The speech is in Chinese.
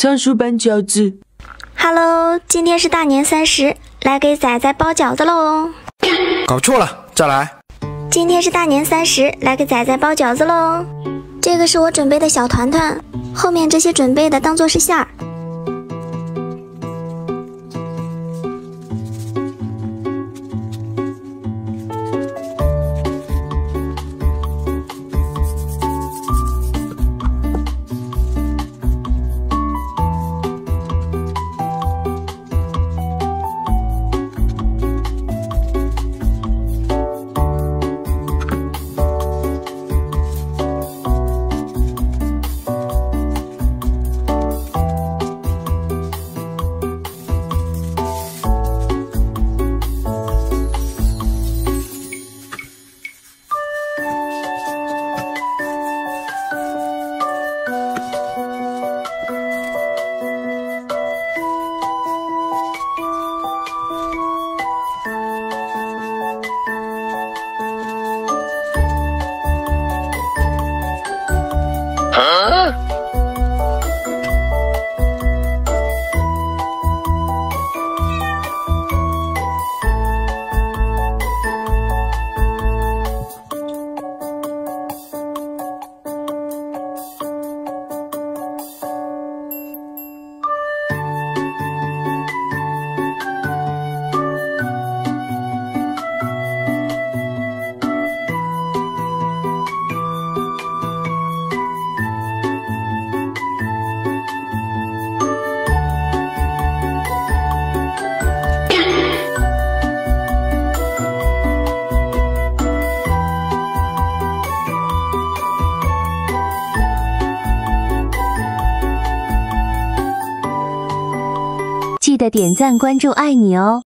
仓鼠版饺子。Hello，今天是大年三十，来给仔仔包饺子喽。搞错了，再来。今天是大年三十，来给仔仔包饺子喽。这个是我准备的小团团，后面这些准备的当做是馅儿。记得点赞关注，爱你哦！